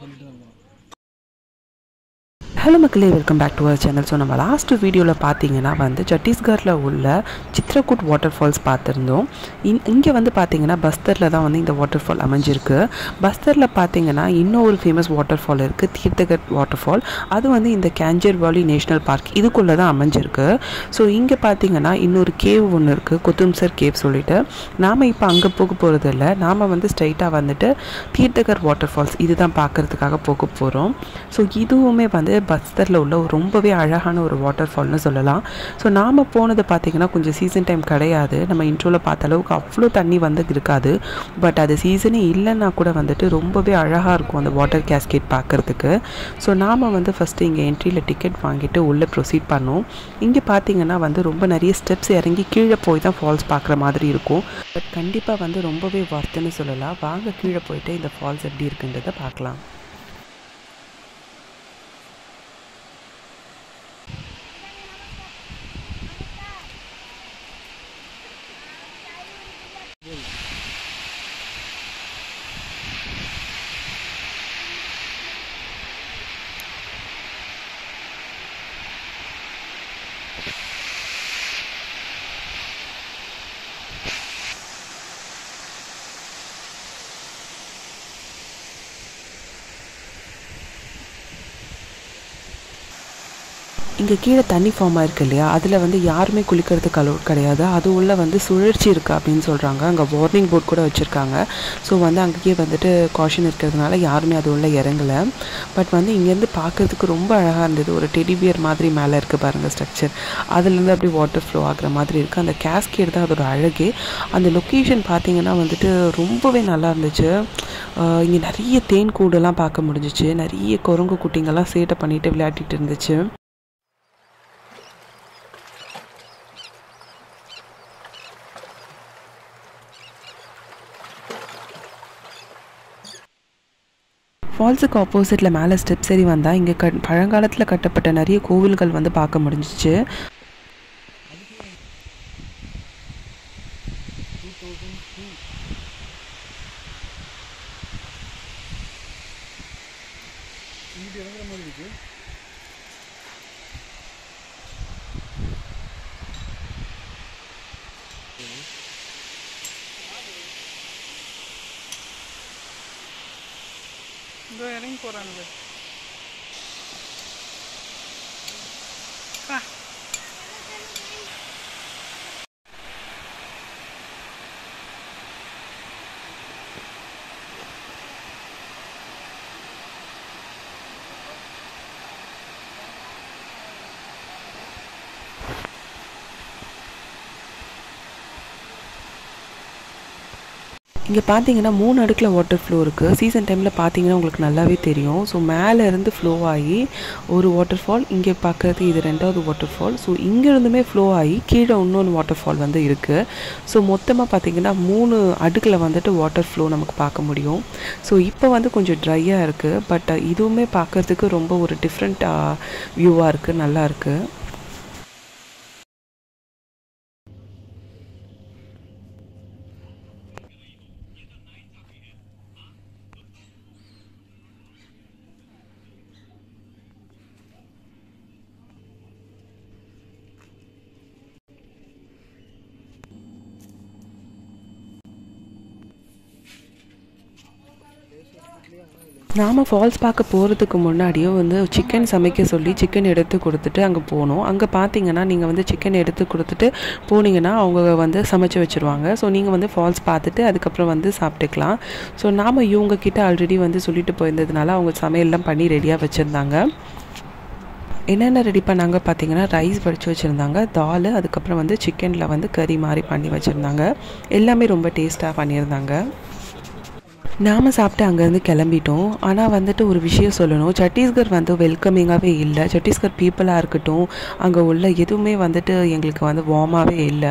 hold on. Hello மக்களே welcome back to our channel so நம்ம last வீடியோவில் பார்த்தீங்கன்னா வந்து சத்தீஸ்கரில் உள்ள சித்ரகூட் வாட்டர் ஃபால்ஸ் பார்த்துருந்தோம். இன் இங்கே வந்து பார்த்தீங்கன்னா பஸ்தரில் தான் வந்து இந்த வாட்டர் ஃபால் அமைஞ்சிருக்கு. பஸ்தரில் பார்த்தீங்கன்னா இன்னும் ஒரு ஃபேமஸ் வாட்டர் ஃபால் இருக்குது தீர்த்தகர் வாட்டர் ஃபால் அது வந்து இந்த கேஞ்சர் வாலி நேஷ்னல் பார்க் இதுக்குள்ளே தான் அமைஞ்சிருக்கு. ஸோ இங்கே பார்த்தீங்கன்னா இன்னொரு கேவ் ஒன்று இருக்குது குத்தும்சர் கேவ் சொல்லிட்டு. நாம் இப்போ அங்கே போக போகிறது இல்லை நாம் வந்து ஸ்ட்ரைட்டாக வந்துட்டு தீர்த்தகர் வாட்டர் ஃபால்ஸ் இதுதான் பார்க்குறதுக்காக போக போகிறோம் ஸோ இதுவுமே வந்து பஸ்தரில் உள்ள ஒரு ரொம்பவே அழகான ஒரு வாட்டர் ஃபால்னு சொல்லலாம். ஸோ நாம் போனது பார்த்திங்கன்னா கொஞ்சம் சீசன் டைம் கிடையாது. நம்ம இன்ட்ரோவில் பார்த்த அளவுக்கு அவ்வளோ தண்ணி வந்து இருக்காது. பட் அது சீசனே இல்லைன்னா கூட வந்துட்டு ரொம்பவே அழகாக இருக்கும் அந்த வாட்டர் கேஸ்கேட் பார்க்குறதுக்கு ஸோ நாம் வந்து ஃபஸ்ட்டு இங்கே என்ட்ரியில் டிக்கெட் வாங்கிட்டு உள்ளே ப்ரொசீட் பண்ணோம். இங்கே பார்த்தீங்கன்னா வந்து ரொம்ப நிறைய ஸ்டெப்ஸ் இறங்கி கீழே போய் தான் ஃபால்ஸ் பார்க்குற மாதிரி இருக்கும். பட் கண்டிப்பாக வந்து ரொம்பவே ஒர்த்துன்னு சொல்லலாம். வாங்க கீழே போயிட்டு இந்த ஃபால்ஸ் எப்படி இருக்குன்றதை பார்க்கலாம். இங்கே கீழே தண்ணி ஃபார்ம் ஆயிருக்கு இல்லையா? அதில் வந்து யாருமே குளிக்கிறதுக்கு அலோட் கிடையாது. அது உள்ள வந்து சுழற்சி இருக்குது அப்படின்னு சொல்கிறாங்க அங்கே வார்னிங் போர்ட் கூட வச்சுருக்காங்க. ஸோ வந்து அங்கேயே வந்துட்டு காஷன் இருக்கிறதுனால யாருமே அது உள்ள இறங்கலை. பட் வந்து இங்கேருந்து பார்க்குறதுக்கு ரொம்ப அழகாக இருந்தது. ஒரு டெடிபியர் மாதிரி மேலே இருக்குது பாருங்கள் ஸ்ட்ரக்சர் அதுலேருந்து அப்படியே வாட்டர் ஃப்ளோ ஆகிற மாதிரி இருக்குது அந்த கேஸ்கேட் தான் அதோட அழகே. அந்த லொக்கேஷன் பார்த்தீங்கன்னா வந்துட்டு ரொம்பவே நல்லா இருந்துச்சு. இங்கே நிறைய தேன் கூடெல்லாம் பார்க்க முடிஞ்சிச்சு. நிறைய குரங்கு குட்டிங்கெல்லாம் சேட்டை பண்ணிட்டு விளையாடிட்டு இருந்துச்சு. ஃபால்ஸுக்கு ஆப்போசிட்டில் மேலே ஸ்டெப்ஸ் ஏறி வந்தால் இங்கே கட் பழங்காலத்தில் கட்டப்பட்ட நிறைய கோவில்கள் வந்து பார்க்க முடிஞ்சிச்சு. இதோ இறங்கி போகிறானுங்க இங்கே பார்த்தீங்கன்னா மூணு அடுக்கில் வாட்டர் ஃப்ளோ இருக்குது சீசன் டைமில் பார்த்தீங்கன்னா உங்களுக்கு நல்லாவே தெரியும். ஸோ மேலே இருந்து ஃப்ளோ ஆகி ஒரு வாட்டர் ஃபால் இங்கே பார்க்குறது இது ரெண்டாவது வாட்டர் ஃபால் ஸோ இங்கேருந்துமே ஃப்ளோ ஆகி கீழே இன்னொன்று வாட்டர் ஃபால் வந்து இருக்குது ஸோ மொத்தமாக பார்த்தீங்கன்னா மூணு அடுக்கில் வந்துட்டு வாட்டர் ஃப்ளோ நமக்கு பார்க்க முடியும். ஸோ இப்போ வந்து கொஞ்சம் ட்ரையாக இருக்குது பட் இதுவுமே பார்க்குறதுக்கு ரொம்ப ஒரு டிஃப்ரெண்ட் வியூவாக இருக்குது நல்லா இருக்குது நாம் ஃபால்ஸ் பார்க்க போகிறதுக்கு முன்னாடியே வந்து சிக்கன் சமைக்க சொல்லி சிக்கன் எடுத்து கொடுத்துட்டு அங்கே போனோம். அங்கே பார்த்தீங்கன்னா நீங்கள் வந்து சிக்கன் எடுத்து கொடுத்துட்டு போனீங்கன்னா அவங்க வந்து சமைச்சு வச்சுருவாங்க. ஸோ நீங்கள் வந்து ஃபால்ஸ் பார்த்துட்டு அதுக்கப்புறம் வந்து சாப்பிட்டுக்கலாம். ஸோ நாம் இவங்கக்கிட்ட ஆல்ரெடி வந்து சொல்லிட்டு போயிருந்ததுனால அவங்க சமையல்லாம் பண்ணி ரெடியாக வச்சுருந்தாங்க. என்னென்ன ரெடி பண்ணாங்க பார்த்தீங்கன்னா ரைஸ் வடித்து வச்சுருந்தாங்க தால் அதுக்கப்புறம் வந்து சிக்கனில் வந்து கறி மாதிரி பண்ணி வச்சுருந்தாங்க. எல்லாமே ரொம்ப டேஸ்ட்டாக பண்ணியிருந்தாங்க. நாம் சாப்பிட்டு அங்கேருந்து கிளம்பிட்டோம். ஆனால் வந்துட்டு ஒரு விஷயம் சொல்லணும். சத்தீஸ்கர் வந்து வெல்கமிங்காகவே இல்லை. சத்தீஸ்கர் பீப்புளாக இருக்கட்டும் அங்கே உள்ள எதுவுமே வந்துட்டு எங்களுக்கு வந்து வார்மாகவே இல்லை.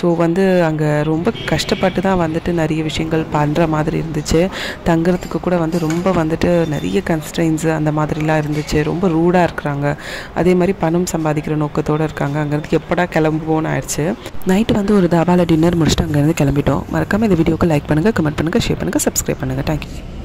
ஸோ வந்து அங்கே ரொம்ப கஷ்டப்பட்டு தான் வந்துட்டு நிறைய விஷயங்கள் பண்ணுற மாதிரி இருந்துச்சு. தங்குறதுக்கு கூட வந்து ரொம்ப வந்துட்டு நிறைய கன்ஸ்ட்ரெயின்ஸு அந்த மாதிரிலாம் இருந்துச்சு. ரொம்ப ரூடாக இருக்கிறாங்க. அதே மாதிரி பணம் சம்பாதிக்கிற நோக்கத்தோடு இருக்காங்க. அங்கேருந்து எப்படா கிளம்புவோன்னு ஆயிடுச்சு. நைட்டு வந்து ஒரு தாபாவில் டின்னர் முடிச்சுட்டு அங்கேருந்து கிளம்பிட்டோம். மறக்காமல் இந்த வீடியோக்கு லைக் பண்ணுங்கள் கமெண்ட் பண்ணுங்கள் ஷேர் பண்ணுங்கள் சப்ஸ்கிரைப் பண்ணுங்கள் தேங்க்யூ